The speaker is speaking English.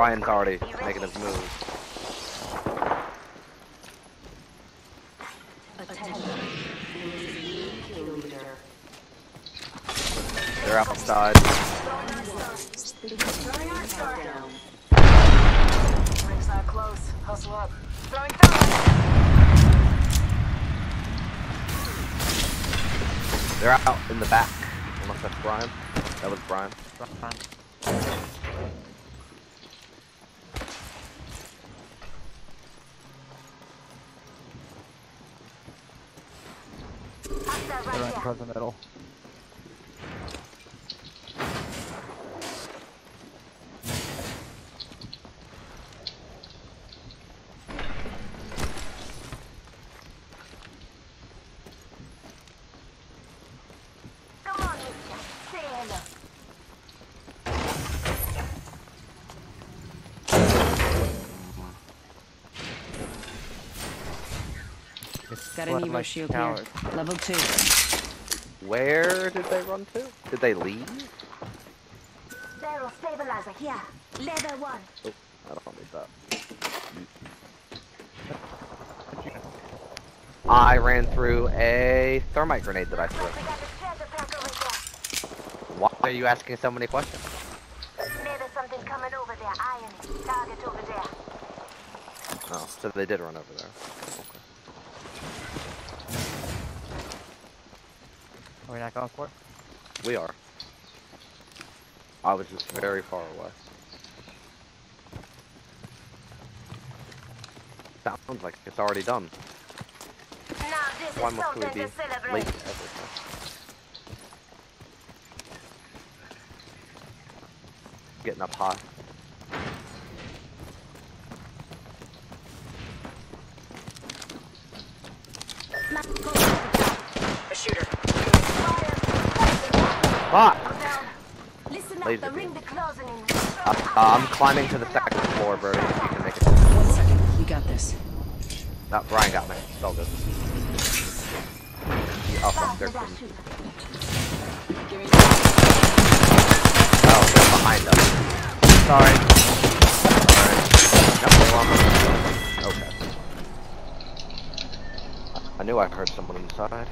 Ryan's already making his move. They're outside. Rings close. Hustle up. Throwing. They're out in the back. Unless that's Brian. That was Brian. Hostile Right right across the middle. Got an left Evo shield towers. here. Level two. Where did they run to? Did they leave? Barrel stabilizer here. Level one. Oh, I don't need that. I ran through a thermite grenade that I threw. We got a treasure pack over there. Why are you asking so many questions? Maybe something coming over there. Eyeing. Target over there. Oh, so they did run over there. Okay. Are we not going for it? We are. I was just very far away. Sounds like it's already done. Now this Why must we be late to everything? Getting up high. A Fuck! Listen up. Laser The ring the closing in. Uh, I'm climbing to the second floor, Birdie, if you can make it. One second. We got this. No, Brian got me. It's all good. Oh, fuck, they're, Fast, oh, they're behind us. Sorry. Nope, they're on the- Okay. I knew I heard someone inside.